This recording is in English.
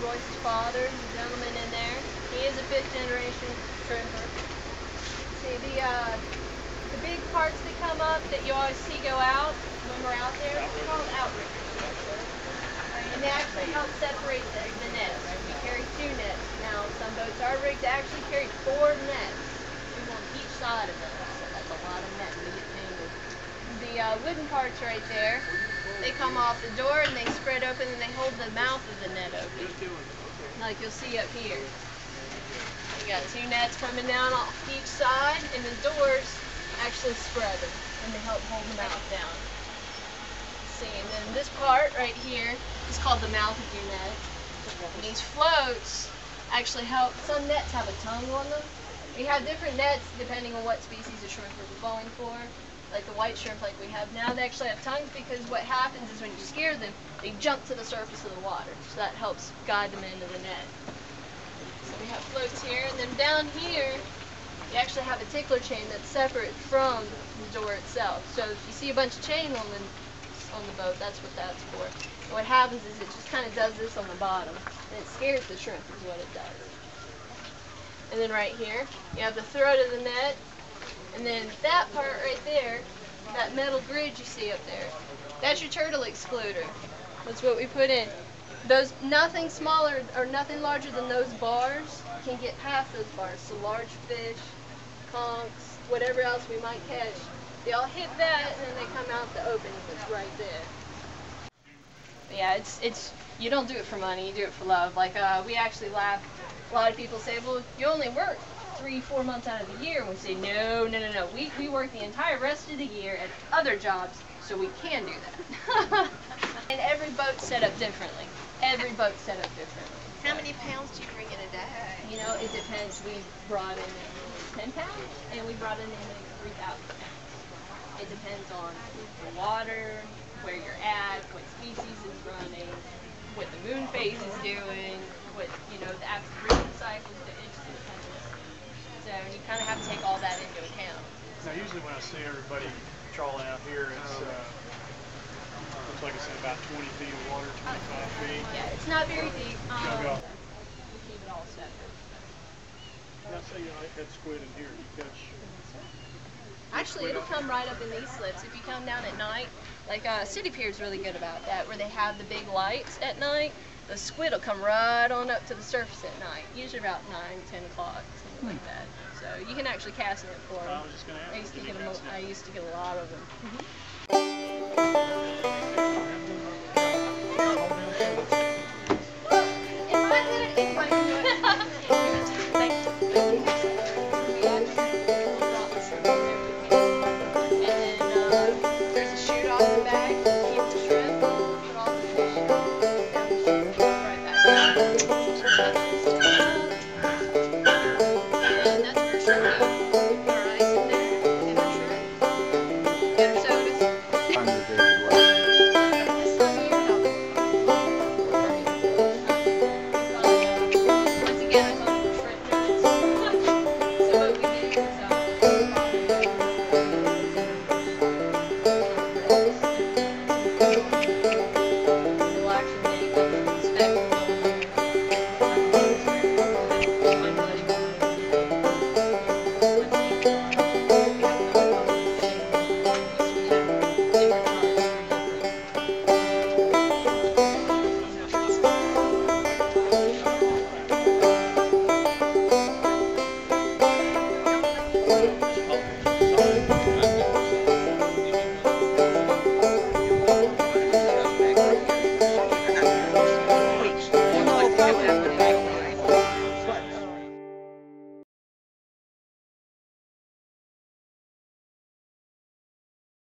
Joyce's father, the gentleman in there. He is a fifth generation shrimper. See the uh, the big parts that come up that you always see go out when we're out there, they're called outriggers. And they actually help separate the, the nets. We carry two nets. Now some boats are rigged to actually carry four nets, two on each side of them. So that's a lot of nets to get tangled. The uh, wooden parts right there, they come off the door and they spread open and they hold the mouth of the net open. Like you'll see up here. You got two nets coming down off each side and the doors actually spread and they help hold the mouth down. See, and then this part right here is called the mouth of your net. And these floats actually help. Some nets have a tongue on them. We have different nets depending on what species of shrimp we're going for. Like the white shrimp like we have now, they actually have tongues because what happens is when you scare them, they jump to the surface of the water. So that helps guide them into the net. So we have floats here, and then down here, you actually have a tickler chain that's separate from the door itself. So if you see a bunch of chain on the on the boat, that's what that's for. And what happens is it just kind of does this on the bottom, and it scares the shrimp is what it does. And then right here, you have the throat of the net, and then that part right there, that metal grid you see up there, that's your turtle excluder. That's what we put in. Those nothing smaller or nothing larger than those bars can get past those bars. So large fish, conchs, whatever else we might catch, they all hit that and then they come out the opening that's right there. Yeah, it's it's you don't do it for money, you do it for love. Like uh, we actually laugh. A lot of people say, well, you only work three, four months out of the year. And we say, no, no, no, no. We, we work the entire rest of the year at other jobs, so we can do that. and every boat's set up differently. Every boat's set up differently. How many pounds do you bring in a day? You know, it depends. We brought in 10 pounds, and we brought in 3,000 pounds. It depends on the water, where you're at, what species is running, what the moon phase is doing, Now, usually when I see everybody trawling out here, it's uh, looks like it's in about 20 feet of water, 25 feet. Yeah, it's not very deep. Um, we keep it all separate. Now, say you like that squid in here, you catch. Actually, it'll come right up in these slips. If you come down at night, like uh, City Pier is really good about that, where they have the big lights at night. The squid will come right on up to the surface at night, usually about 9, 10 o'clock, something like hmm. that. So you can actually cast net for them. I was just gonna ask I used to get you them. cast net. I used to get a lot of them. If